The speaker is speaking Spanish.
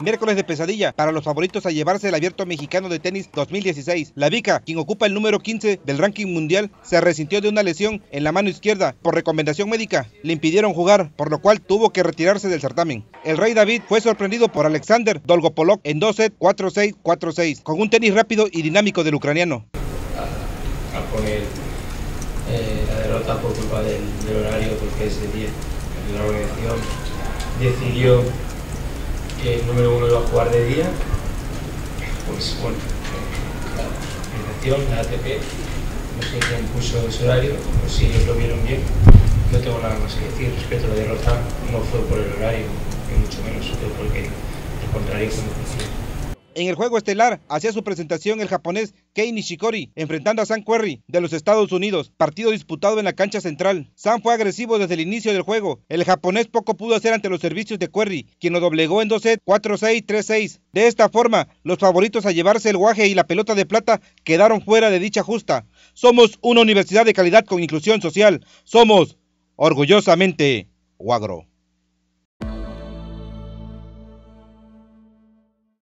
miércoles de pesadilla para los favoritos a llevarse el abierto mexicano de tenis 2016. La Vica, quien ocupa el número 15 del ranking mundial, se resintió de una lesión en la mano izquierda. Por recomendación médica, le impidieron jugar, por lo cual tuvo que retirarse del certamen. El Rey David fue sorprendido por Alexander Dolgopolov en 2 sets 4-6, 4-6, con un tenis rápido y dinámico del ucraniano. A, poner eh, la derrota por culpa del, horario, porque ese día la organización decidió el número uno iba a jugar de día, pues bueno, la organización, la ATP, no sé quién puso ese horario, pues si ellos lo vieron bien, no tengo nada más que decir. Respecto a la derrota, no fue por el horario, ni mucho menos, fue porque el contrario fue en el juego estelar hacía su presentación el japonés Kei Nishikori, enfrentando a Sam Querrey de los Estados Unidos, partido disputado en la cancha central. Sam fue agresivo desde el inicio del juego. El japonés poco pudo hacer ante los servicios de Querrey, quien lo doblegó en 2 sets 4-6, 3-6. De esta forma, los favoritos a llevarse el guaje y la pelota de plata quedaron fuera de dicha justa. Somos una universidad de calidad con inclusión social. Somos orgullosamente Guagro.